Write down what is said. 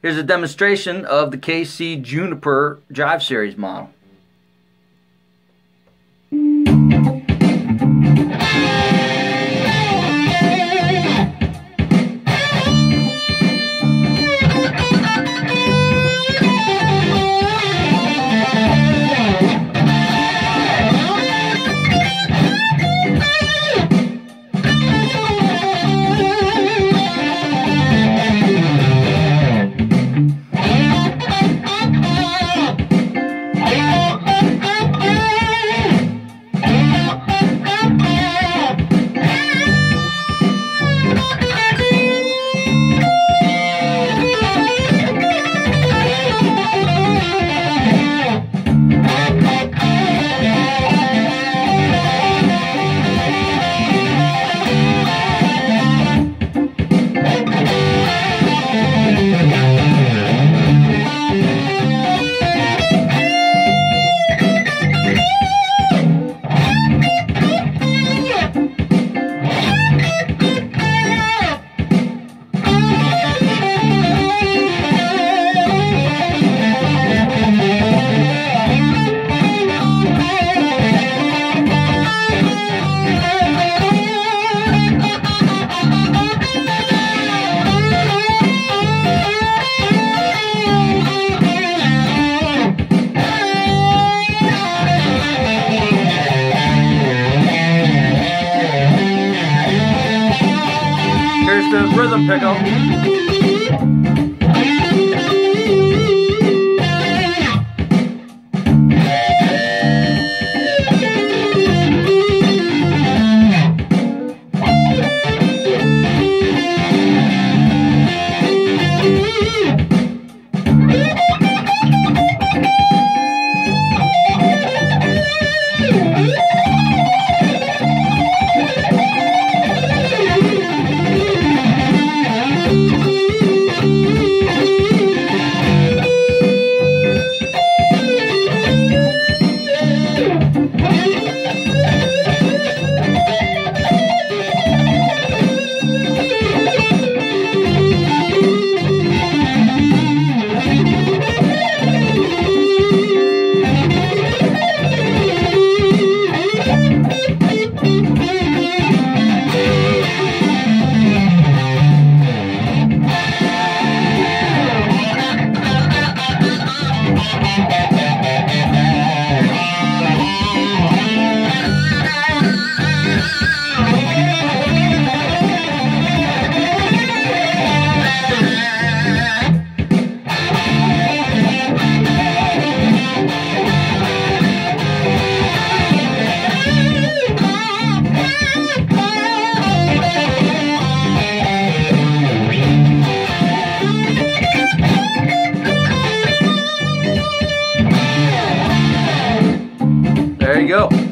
Here's a demonstration of the KC Juniper drive Series model. Here's the rhythm pickup. Go.